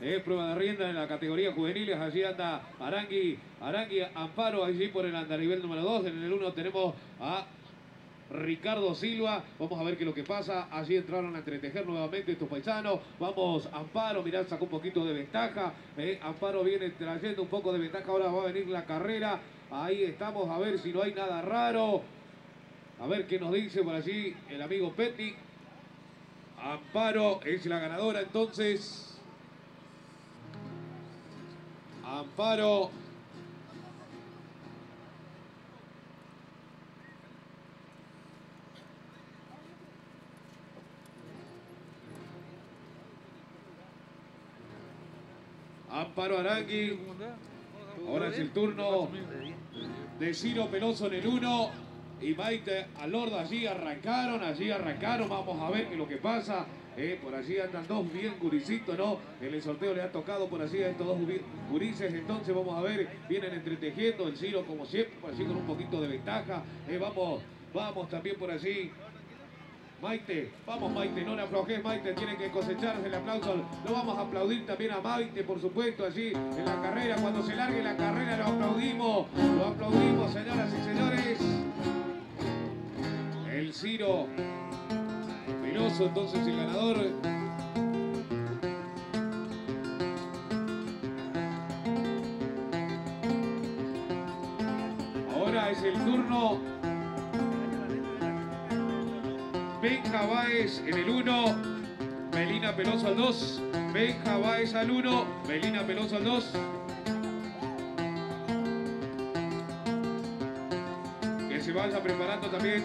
Eh, prueba de rienda en la categoría juveniles, allí anda Arangui, Arangui Amparo, allí por el andarivel número 2, en el 1 tenemos a Ricardo Silva, vamos a ver qué es lo que pasa, allí entraron a entretejer nuevamente estos paisanos, vamos Amparo, mirad, sacó un poquito de ventaja, eh, Amparo viene trayendo un poco de ventaja, ahora va a venir la carrera, ahí estamos, a ver si no hay nada raro, a ver qué nos dice por allí el amigo Petty, Amparo es la ganadora entonces... Amparo. Amparo Arangui. Ahora es el turno de Ciro Peloso en el 1 y Maite Alorda allí arrancaron, allí arrancaron. Vamos a ver qué es lo que pasa. Eh, por allí andan dos bien guricitos, ¿no? En el sorteo le ha tocado por allí a estos dos gurises. Entonces vamos a ver, vienen entretejiendo el Ciro como siempre, por allí con un poquito de ventaja. Eh, vamos, vamos también por allí. Maite, vamos Maite, no le aflojes Maite, tiene que cosecharse el aplauso. Lo vamos a aplaudir también a Maite, por supuesto, allí en la carrera. Cuando se largue la carrera lo aplaudimos, lo aplaudimos, señoras y señores. El Ciro Peloso, entonces el ganador. Ahora es el turno. Benja Baez en el 1. Melina Peloso al 2. Benja Baez al 1. Melina Peloso al 2. Que se vaya preparando también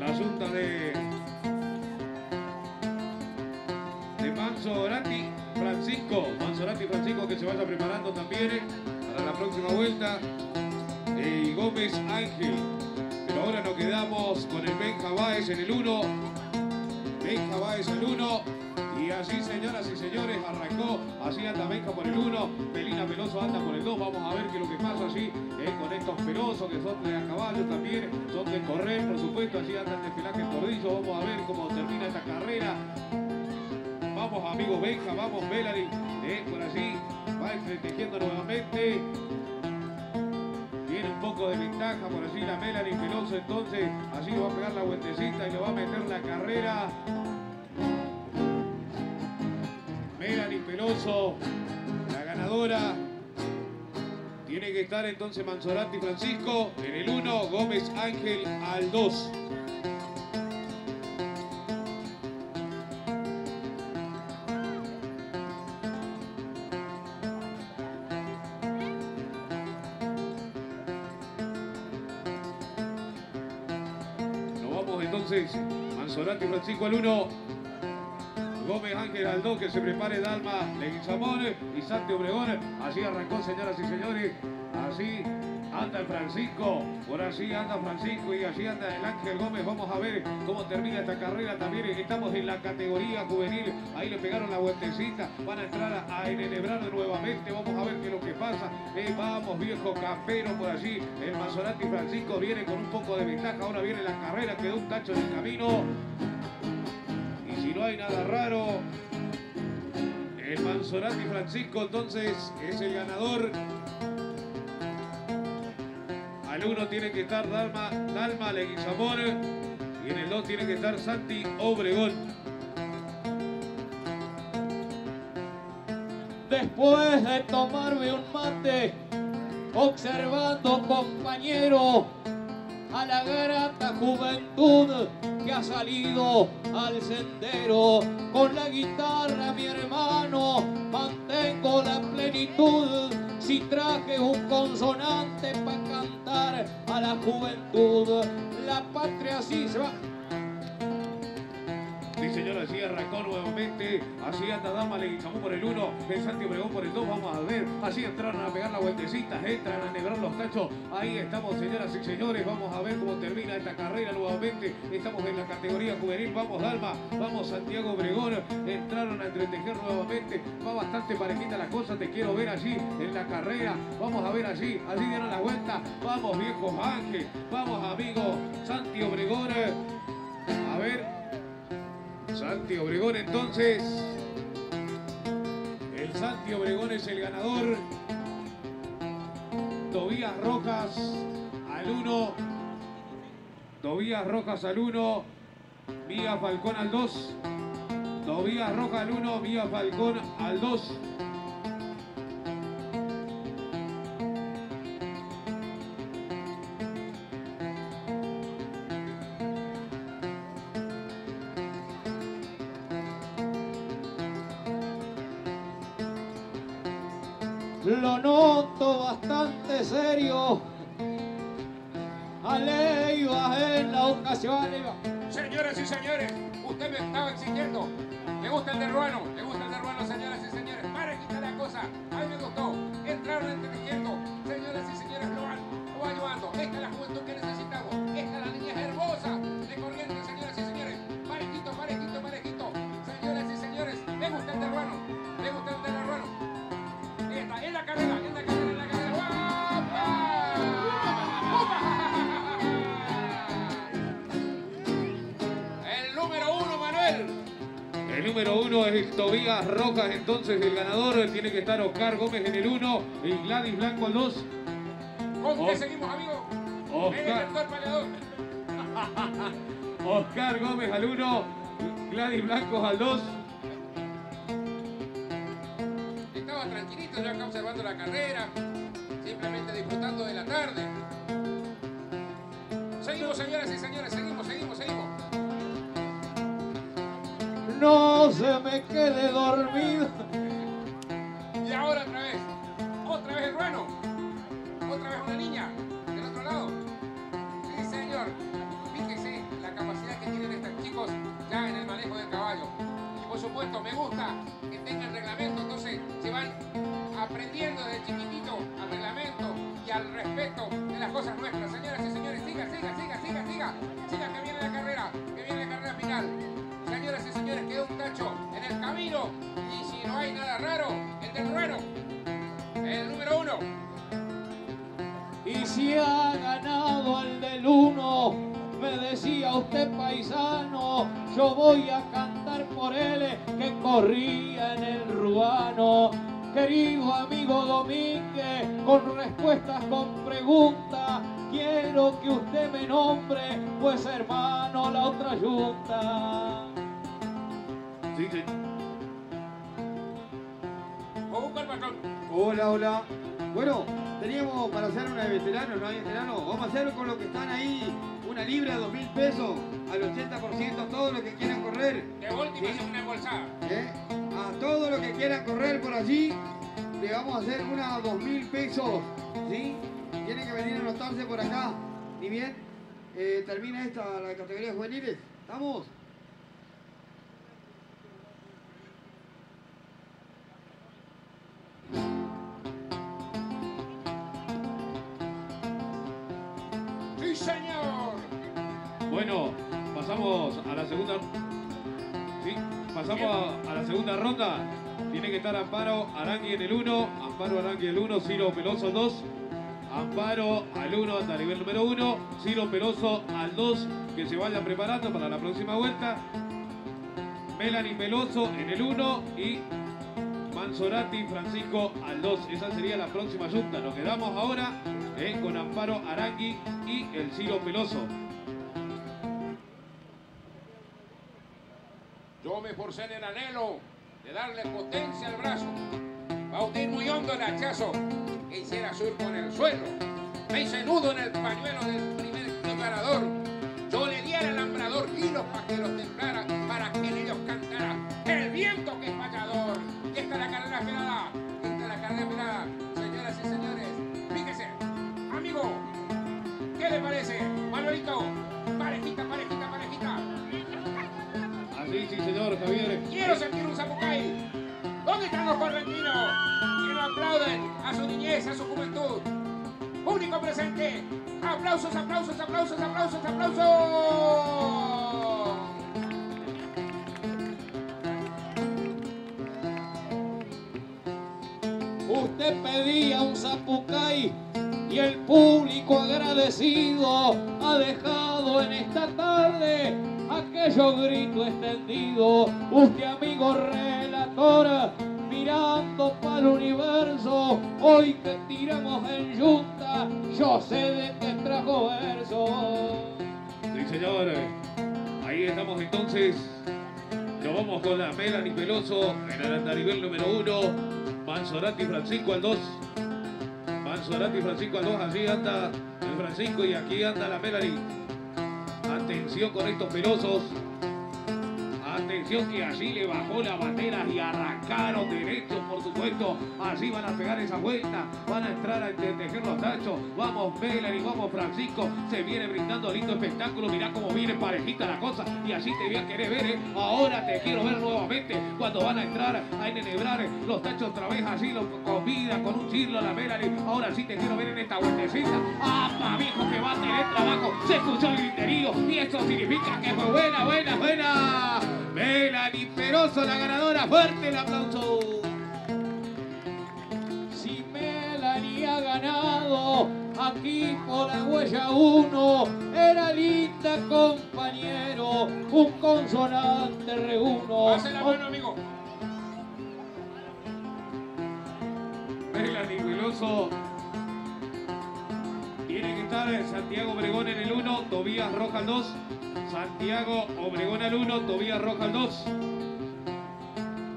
la junta de se vaya preparando también eh, para la próxima vuelta. Y Gómez Ángel. Pero ahora nos quedamos con el Benja Baez en el 1. Benja Baez el 1. Y así, señoras y señores, arrancó. Así anda Benja por el 1. Pelina Peloso anda por el 2. Vamos a ver qué es lo que pasa así eh, con estos pelosos que son de a caballo también. Son de correr, por supuesto. Así andan de pelaje tordillo. Vamos a ver cómo termina esta carrera. Vamos, amigo Benja, vamos, Melanie. Eh, por allí va entretejiendo nuevamente. Tiene un poco de ventaja por allí la Melanie Peloso. Entonces, así va a pegar la vueltecita y lo va a meter la carrera. Melanie Peloso, la ganadora. Tiene que estar entonces Manzorati Francisco en el 1, Gómez Ángel al 2. el 1. Gómez Ángel al 2, que se prepare Dalma Leguizamón y Santi Obregón. Así arrancó, señoras y señores. Así anda el Francisco, por así anda Francisco y así anda el Ángel Gómez. Vamos a ver cómo termina esta carrera también. Estamos en la categoría juvenil, ahí le pegaron la vueltecita, van a entrar a, a enelebrarlo nuevamente. Vamos a ver qué es lo que pasa. Eh, vamos, viejo campero, por allí. El Mazorati Francisco viene con un poco de ventaja. Ahora viene la carrera, quedó un cacho en el camino. No hay nada raro, el Manzorati Francisco entonces es el ganador. Al 1 tiene que estar Dalma, Dalma Leguizamón y en el 2 tiene que estar Santi Obregón. Después de tomarme un mate, observando compañero a la grata juventud que ha salido al sendero. Con la guitarra, mi hermano, mantengo la plenitud. Si traje un consonante para cantar a la juventud, la patria así se va. Sí, señora, así arrancó nuevamente. Así anda Dama Leguizamón por el 1, el Santi Obregón por el 2. Vamos a ver. Así entraron a pegar la vueltecita, entran a nebrar los tachos. Ahí estamos, señoras y señores. Vamos a ver cómo termina esta carrera nuevamente. Estamos en la categoría juvenil. Vamos, Dalma. Vamos, Santiago Obregón. Entraron a entretejer nuevamente. Va bastante parejita la cosa. Te quiero ver allí en la carrera. Vamos a ver allí. Allí dieron la vuelta. Vamos, viejo Ángel. Vamos, amigo Santi Obregón. A ver, Santi Obregón entonces. Santi Obregón es el ganador. Tobías Rojas al 1. Tobías Rojas al 1. Mía Falcón al 2. Tobías Rojas al 1. Mía Falcón al 2. Lo noto bastante serio. Aleiva en la ocasión, Aleiva. Señoras y señores, usted me estaba exigiendo. ¿Le gusta el derruano? ¿Le El número uno es Tobías Rojas, entonces el ganador tiene que estar Oscar Gómez en el 1 y Gladys Blanco al 2. ¿Con qué Oh. seguimos, amigo? Oscar. El. Oscar Gómez al 1, Gladys Blanco al 2. Estaba tranquilito yo acá observando la carrera, simplemente disfrutando de la tarde. Seguimos, señoras y señores, seguimos. No se me quede dormido. Y ahora otra vez, otra vez el ruano, otra vez una niña, del otro lado. Sí, señor, fíjese la capacidad que tienen estos chicos ya en el manejo del caballo. Y por supuesto, me gusta usted paisano, yo voy a cantar por él que corría en el ruano. Querido amigo Domínguez, con respuestas, con preguntas, quiero que usted me nombre, pues hermano la otra yunta. Sí, sí. Hola, hola. Bueno, teníamos para hacer una de veteranos, no hay veteranos. Vamos a hacer con lo que están ahí una libra, dos mil pesos, al 80% todos los que quieran correr. De última Sí. una. ¿eh? A todos los que quieran correr por allí, le vamos a hacer una dos mil pesos. ¿Sí? Tienen que venir a anotarse por acá. Ni bien, eh, termina esta la categoría juveniles. ¿Estamos? Sí, señor. Bueno, pasamos a la segunda. Sí, pasamos a, la segunda ronda. Tiene que estar Amparo Arangui en el 1, Amparo Arangui el 1, Ciro Peloso al 2, Amparo al 1 hasta nivel número 1, Ciro Peloso al 2, que se vaya preparando para la próxima vuelta. Melanie Peloso en el 1 y Mansorati Francisco al 2. Esa sería la próxima junta. Nos quedamos ahora eh, con Amparo Arangui y el Ciro Peloso. Yo me esforcé en el anhelo de darle potencia al brazo. Bautir muy hondo el hachazo que hiciera surco en el suelo. Me hice nudo en el pañuelo del primer preparador. Yo le di al alambrador hilos para que los templara, Quiero sentir un zapucay. ¿Dónde están los correntinos? Que no aplauden a su niñez, a su juventud. Público presente. Aplausos, aplausos, aplausos, aplausos, aplausos. Usted pedía un zapucay y el público agradecido ha dejado en esta tarde aquello grito extendido. Usted, amigo relator, mirando del universo, hoy que tiramos en yunta, yo sé de qué trajo verso. Sí, señor. Ahí estamos entonces. Nos vamos con la Melanie Peloso en el andarivel número uno. Manzorati Francisco al 2. Manzorati Francisco al 2. Allí anda el Francisco y aquí anda la Melanie. Atención con estos pelosos. Atención que allí le bajó la bandera y arrancaron derecho, por supuesto. Allí van a pegar esa vuelta, van a entrar a tejer los tachos. Vamos Melanie, vamos Francisco. Se viene brindando lindo espectáculo. Mirá cómo viene parejita la cosa. Y allí te voy a querer ver. ¿eh? Ahora te quiero ver nuevamente cuando van a entrar a enenebrar los tachos otra vez. Allí lo comida con un chirlo a la Melanie. Ahora sí te quiero ver en esta vueltecita. ¡Ah, viejo que va a tener trabajo! Se escuchó el griterío y esto significa que fue buena, buena, buena. Melanie Peroso, la ganadora. Fuerte el aplauso. Si Melanie ha ganado aquí por la huella 1, era linda compañero, un consonante re uno. Santiago Obregón en el 1, Tobías Roja al 2. Santiago Obregón al 1, Tobías Roja al 2.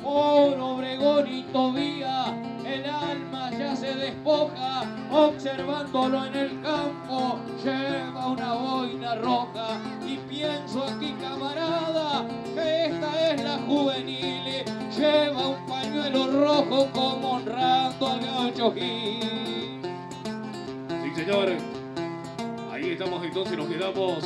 Por Obregón y Tobía, el alma ya se despoja, observándolo en el campo, lleva una boina roja. Y pienso aquí, camarada, que esta es la juvenil, lleva un pañuelo rojo como honrando al gaucho Gil. Sí, señor. Entonces, nos quedamos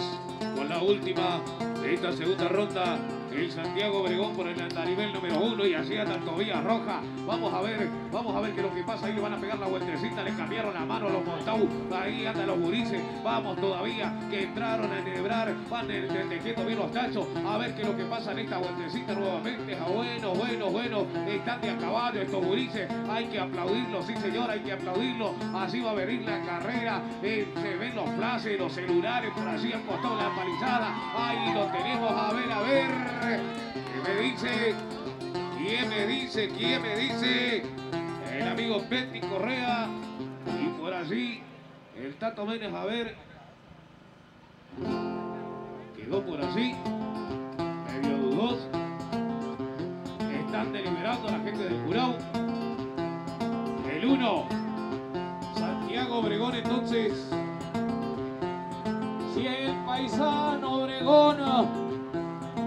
con la última de esta segunda ronda. El Santiago Obregón por el andarivel número uno y así anda Tobías Roja. Vamos a ver, vamos a ver qué es lo que pasa. Ahí le van a pegar la vueltecita, le cambiaron la mano a los Montaú. Ahí andan los gurises. Vamos todavía, que entraron a enhebrar, van tejiendo bien los tachos. A ver qué es lo que pasa en esta vueltecita nuevamente. Ah, bueno, bueno, bueno. Están de a caballo estos gurises. Hay que aplaudirlos, sí señor, hay que aplaudirlos. Así va a venir la carrera. Eh, se ven los flashes, los celulares por allí han costado la palizada. Ahí lo tenemos, a ver, a ver. ¿Qué me dice? ¿Quién me dice? ¿Quién me dice? El amigo Betty Correa. Y por allí, el Tato Menes, a ver. Quedó por allí. Medio dudoso. Están deliberando la gente del jurado. El 1. Santiago Obregón entonces. Si el paisano Obregón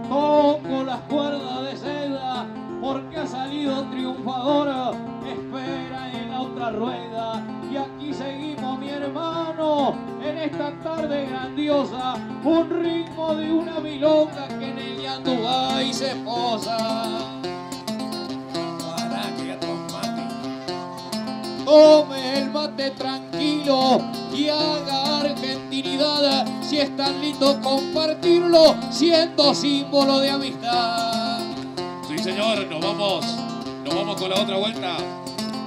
toco las cuerdas de seda porque ha salido triunfadora. Espera en la otra rueda y aquí seguimos, mi hermano, en esta tarde grandiosa. Un ritmo de una milonga que en el Yandugay se posa. Para que. Tome el mate tranquilo y haga argentinidad. Si es tan lindo compartirlo, siendo símbolo de amistad. Sí, señor, nos vamos. Nos vamos con la otra vuelta.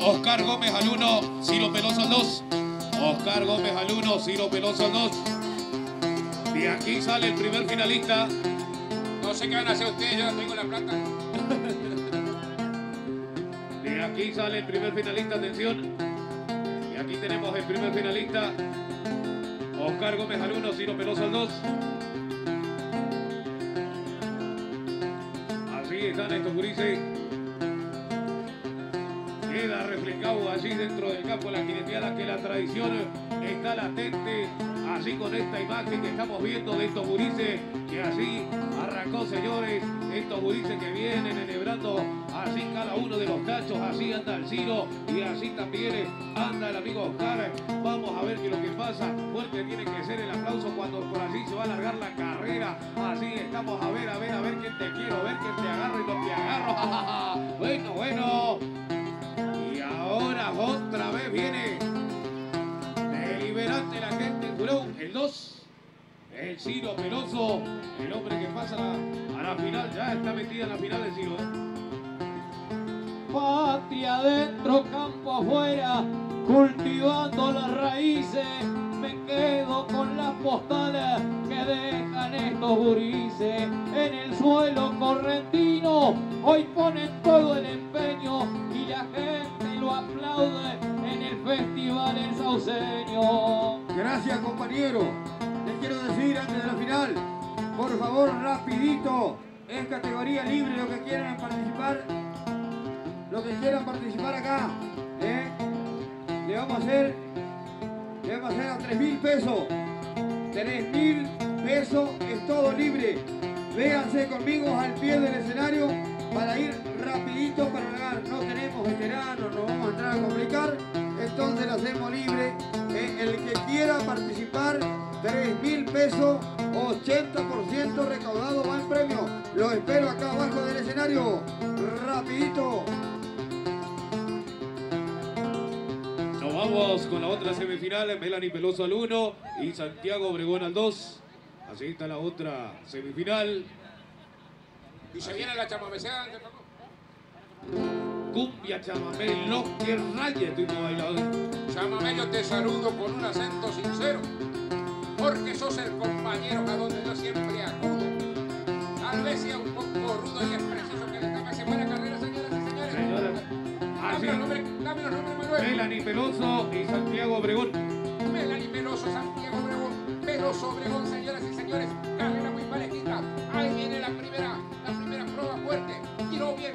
Oscar Gómez al 1, Ciro Peloso al 2. Oscar Gómez al 1, Ciro Peloso al 2. De aquí sale el primer finalista. No sé qué van a hacer ustedes, yo no tengo la plata. De aquí sale el primer finalista, atención. Aquí tenemos el primer finalista. Oscar Gómez al 1, Ciro Peloso al 2. Así están estos gurises. Queda reflejado allí dentro del campo la jineteada que la tradición está latente. Así con esta imagen que estamos viendo de estos gurises que así arrancó, señores. Estos gurises que vienen enhebrando así cada uno de los tachos. Así anda el Ciro y así también anda el amigo Oscar. Vamos a ver qué es lo que pasa. Fuerte tiene que ser el aplauso cuando por allí se va a alargar la carrera. Así estamos a ver, a ver, a ver quién te quiero, ver quién te agarro y lo que agarro. bueno, bueno. Y ahora otra vez viene deliberante la gente el 2. El Ciro Peloso, el hombre que pasa a, a la final, ya está metida en la final del Ciro. Patria adentro, campo afuera, cultivando las raíces. Me quedo con las postales que dejan estos gurises en el suelo correntino. Hoy ponen todo el empeño y la gente aplaude en el Festival El Sauceño. Gracias, compañero. Les quiero decir antes de la final, por favor, rapidito, es categoría libre lo que quieran participar, lo que quieran participar acá, ¿eh? le vamos a hacer, le vamos a hacer a 3 mil pesos, 3 mil pesos es todo libre. Véanse conmigo al pie del escenario para ir rapidito para ganar. No tenemos veteranos, no vamos a entrar a complicar, entonces lo hacemos libre. Eh, el que quiera participar, 3 mil pesos, 80% recaudado va en premio. Lo espero acá abajo del escenario, rapidito. Vamos con la otra semifinal, Melanie Peloso al 1 y Santiago Obregón al 2. Así está la otra semifinal. Y se viene la chamameceada de Paco. Cumbia chamamé, lo que raye estuvimos bailando. Chamamé, yo te saludo con un acento sincero, porque sos el compañero a donde yo siempre acudo. Tal vez sea un poco rudo y es preciso que le haga buena carrera, señoras y señores. Señoras, Dame los nombres, dame los nombres. Melanie Peloso y Santiago Obregón. Melanie Peloso, Santiago Obregón, Peloso Obregón, señoras y señores, carrera muy parejita. Ahí viene la primera, la primera prueba fuerte. Tiró bien,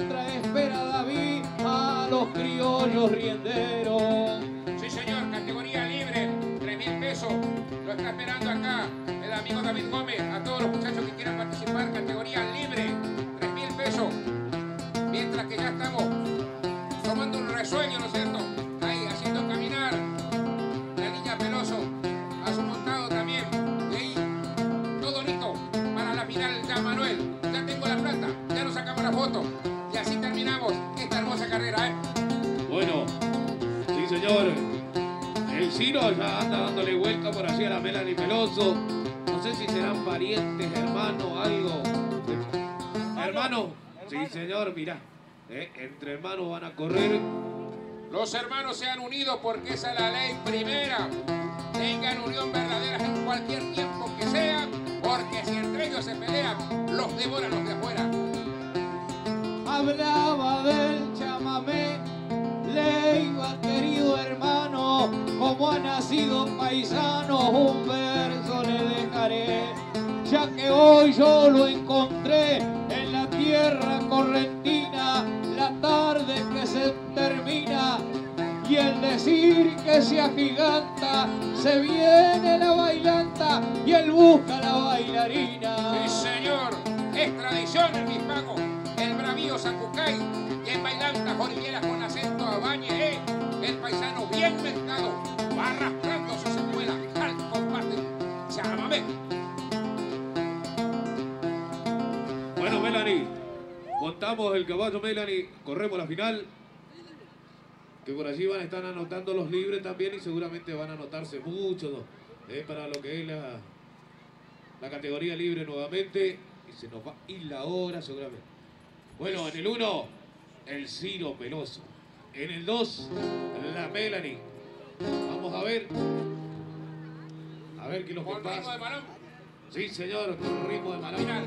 mientras espera David a los criollos rienderos. Sí, señor, categoría libre, 3 mil pesos. Lo está esperando acá el amigo David Gómez. A todos los muchachos que quieran participar, categoría libre, algo. Hermano, sí señor, mira. eh, entre hermanos van a correr. Los hermanos se han unido porque esa es la ley primera. Tengan unión verdadera en cualquier tiempo que sea, porque si entre ellos se pelean, los devoran los de afuera. hablaba del chamamé, le iba querido hermano, como ha nacido paisano, un verso le dejaré, ya que hoy yo lo encontré en la tierra correntina, la tarde que se termina. Y el decir que se agiganta, se viene la bailanta y él busca la bailarina. Sí, señor, es tradición en mis pagos. El bravío Sacucay y en bailanta jorilleras con acento a bañe. El paisano bien mercado va arrastrando su secuela al comparte. Llámame. Montamos el caballo Melanie, corremos la final. Que por allí van a estar anotando los libres también y seguramente van a anotarse muchos eh, para lo que es la, la categoría libre nuevamente. Y se nos va a ir la hora seguramente. Bueno, en el 1, el Ciro Peloso. En el 2, la Melanie. Vamos a ver. A ver qué de pasa. Sí, señor, con ritmo de maravilla.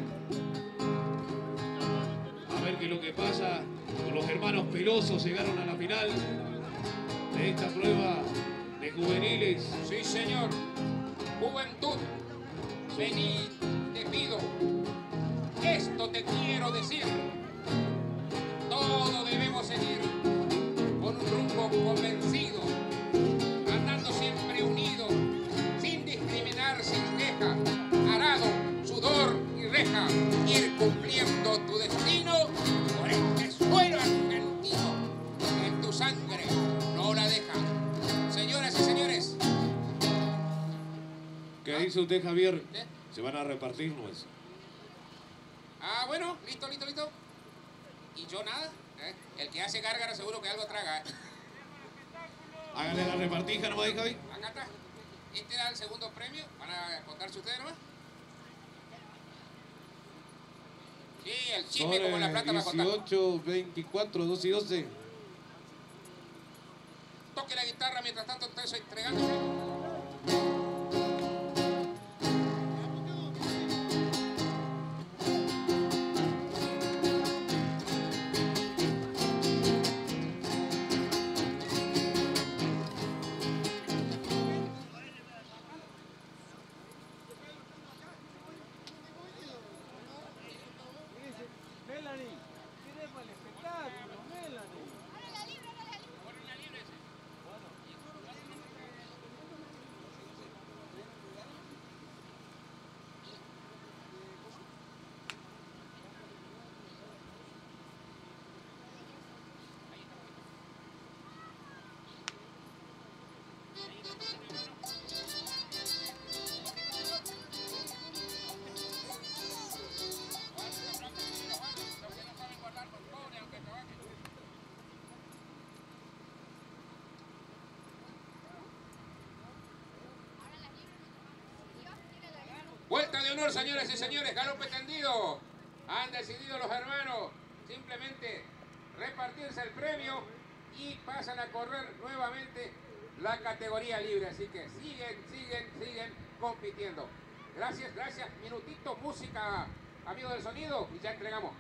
A ver qué es lo que pasa. Con los hermanos Pelosos llegaron a la final de esta prueba de juveniles. Sí, señor. Juventud, vení, te pido. Esto te quiero decir. Todo debemos seguir con un rumbo convencido, andando siempre unidos, sin discriminar, sin queja, arado, sudor y reja, ir cumpliendo dice usted, Javier? ¿Eh? Se van a repartir nueces. Ah, bueno, listo, listo, listo. Y yo nada. ¿eh? El que hace gárgara seguro que algo traga. ¿eh? Háganle la repartija nomás ahí, Javi. Acá está. Este era el segundo premio. Van a contarse ustedes nomás. Sí, el chisme como la plata va a contar. 18, 24, 12 y 12. Toque la guitarra mientras tanto ustedes entregándose. De honor, señores y señores, galope tendido. Han decidido los hermanos simplemente repartirse el premio y pasan a correr nuevamente la categoría libre. Así que siguen, siguen, siguen compitiendo. Gracias, gracias. Minutito, música, amigos del sonido, y ya entregamos.